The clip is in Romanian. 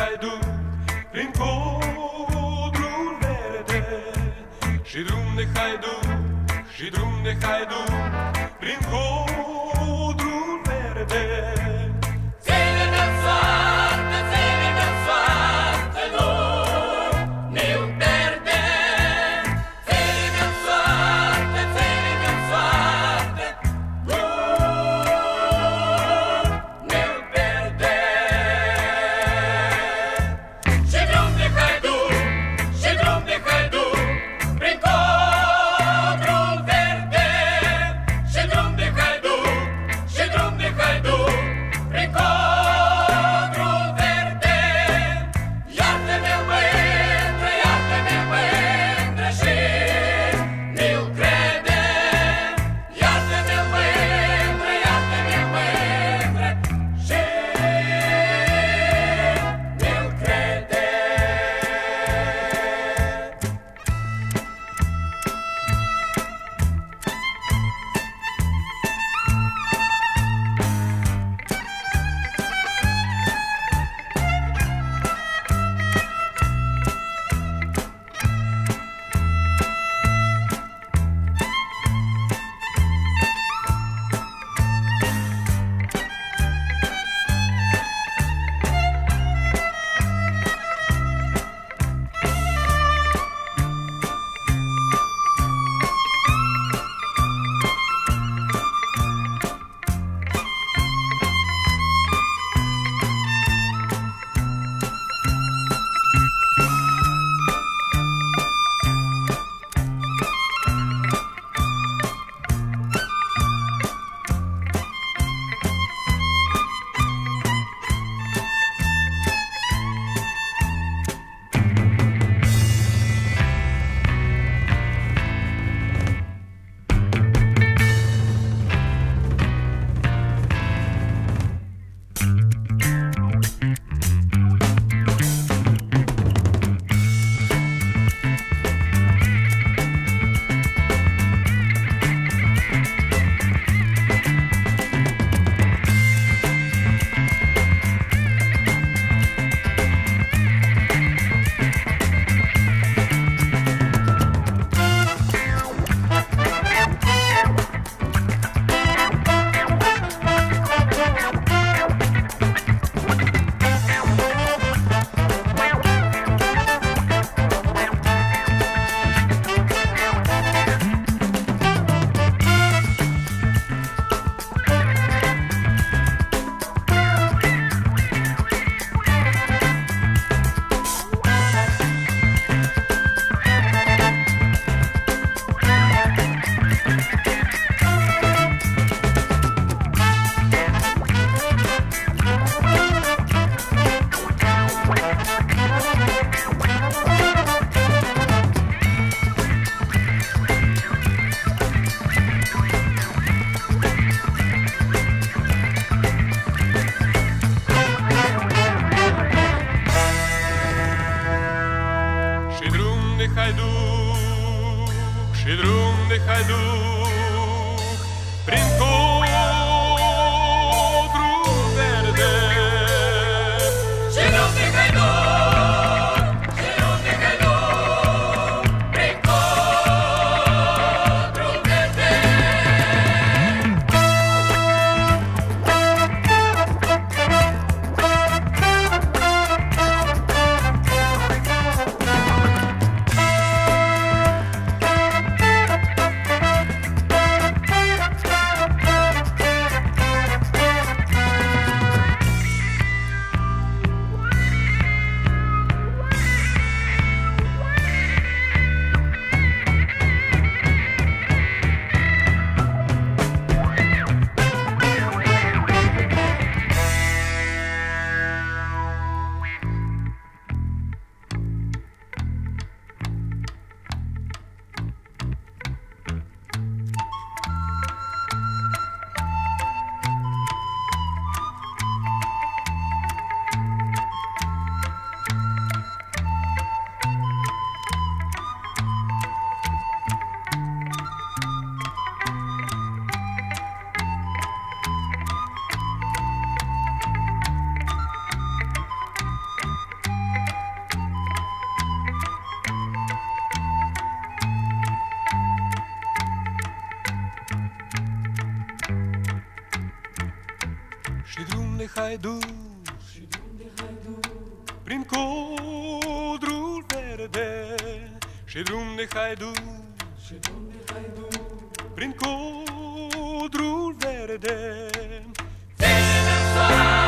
ai dus prin codrul verde. Și drum de haiduc, și drum de haiduc prin codrul Фидрум дыхайдук, принкур. De haiduc Și drum de haiduc Prin codrul verde Și drum de haiduc Și drum de haiduc Prin codrul verde. Ține